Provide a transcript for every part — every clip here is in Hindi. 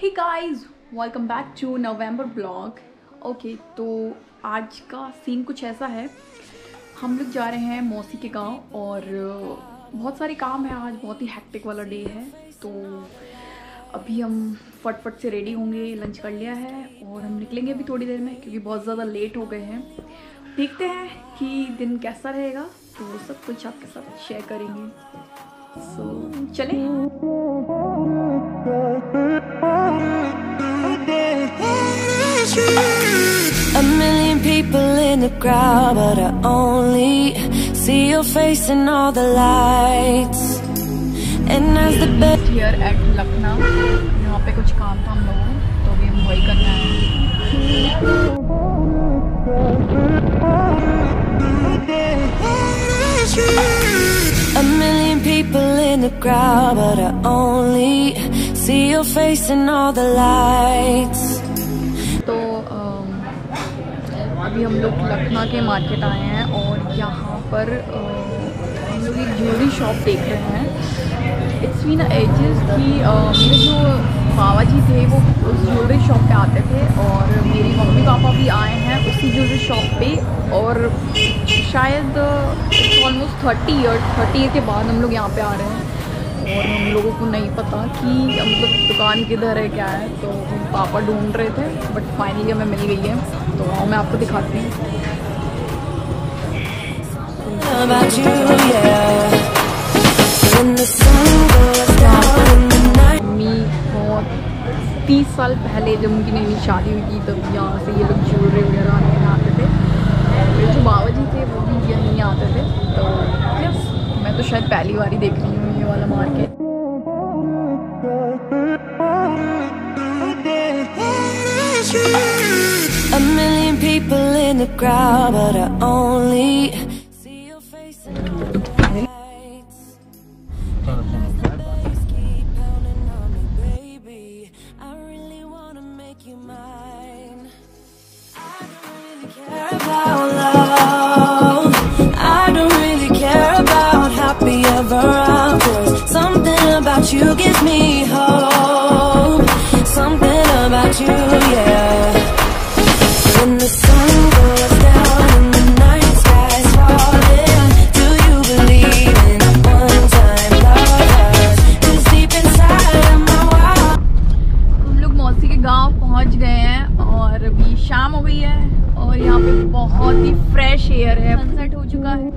Hey guys welcome back to November blog okay तो आज का सीन कुछ ऐसा है। हम लोग जा रहे हैं मौसी के गाँव और बहुत सारे काम है आज बहुत ही हैक्टिक वाला डे है। तो अभी हम फटफट से रेडी होंगे लंच कर लिया है और हम निकलेंगे अभी थोड़ी देर में क्योंकि बहुत ज़्यादा लेट हो गए हैं। देखते हैं कि दिन कैसा रहेगा तो सब कुछ आपके साथ शेयर करेंगे। सो so, चलें। A million people in the crowd, but I only see your face in all the lights. And as the bed here at Lucknow यहाँ पे कुछ काम था हम लोगों को तो अभी हम वही करना है A million people in the crowd, but I only see your face in all the lights. तो अभी हम लोग लखनऊ के मार्केट आए हैं और यहाँ पर हम लोग एक ज्वेलरी शॉप देख रहे हैं। इट्स मीन एजेस कि मेरे जो बाबा जी थे वो उस ज्वेलरी शॉप पे आते थे और मेरी मम्मी पापा भी आए हैं उसी ज्वेलरी शॉप पे और शायद almost thirty year thirty year के बाद हम लोग यहाँ पे आ रहे हैं। और हम लोगों को नहीं पता कि मतलब दुकान किधर है, क्या है तो पापा ढूंढ रहे थे बट फाइनली हमें मिल गई है तो आओ मैं आपको दिखाती हूँ. मम्मी, बहुत तीस साल पहले जब उनकी नई शादी हुई थी, तब यहाँ से ये लोग ज्वेलरी वगैरह आते थे जो बाबा जी थे, वो भी यहीं A million people in the crowd, but I only see your face in the lights. I really wanna make you mine. I don't really care about love. I don't really care about happy ever after. Something about you gives me hope. Something about you, yeah. शाम हो है और यहाँ पे बहुत ही फ्रेश एयर है सनसेट हो चुका है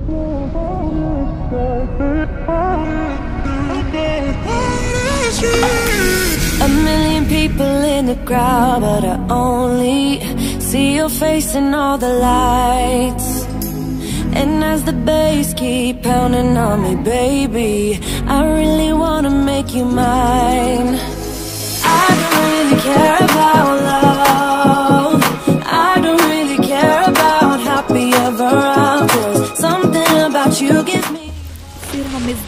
A million people in the crowd, but I only see your face in all the lights. And as the bass keep pounding on me, baby, I really wanna make you mine. I don't really care about love.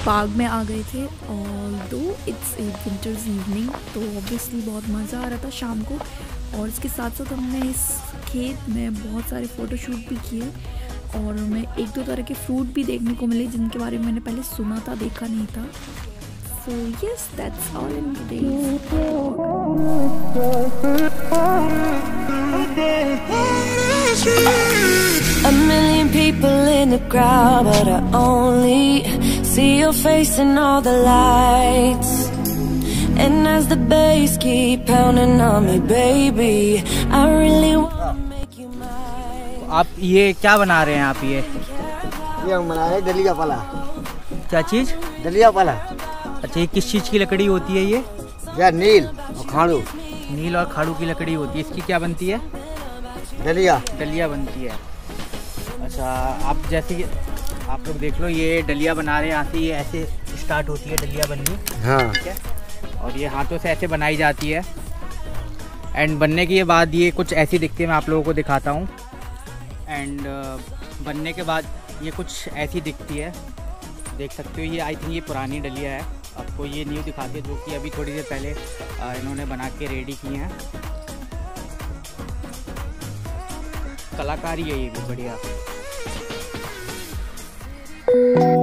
बाग में आ गए थे और दो इट्स ए विंटर्स इवनिंग तो ऑब्वियसली बहुत मज़ा आ रहा था शाम को। और इसके साथ साथ हमने इस खेत में बहुत सारे फ़ोटोशूट भी किए और हमें एक दो तरह के फ्रूट भी देखने को मिले जिनके बारे में मैंने पहले सुना था देखा नहीं था। So yes that's all in A million people in the crowd, but I only see your face in all the lights. And as the bass keep pounding on me, baby, I really wanna make you mine. आप ये क्या बना रहे हैं आप ये? ये हम बना रहे हैं दलिया पाला। क्या चीज़? दलिया पाला। अच्छा ये किस चीज़ की लकड़ी होती है ये? या नील और खाड़ू। नील और खाड़ू की लकड़ी होती है। इसकी क्या बनती है? दलिया। दलिया बनती है। अच्छा आप जैसे कि आप लोग देख लो ये डलिया बना रहे हैं। यहाँ से ये ऐसे स्टार्ट होती है डलिया बननी। हाँ। ठीक है? और ये हाथों से ऐसे बनाई जाती है। एंड बनने के बाद ये कुछ ऐसी दिखती है मैं आप लोगों को दिखाता हूँ। एंड बनने के बाद ये कुछ ऐसी दिखती है। देख सकते हो ये आई थिंक ये पुरानी डलिया है। आपको ये न्यू दिखाती है जो कि अभी थोड़ी देर पहले इन्होंने बना के रेडी की हैं। कलाकारी है ये भी बढ़िया। Thank you.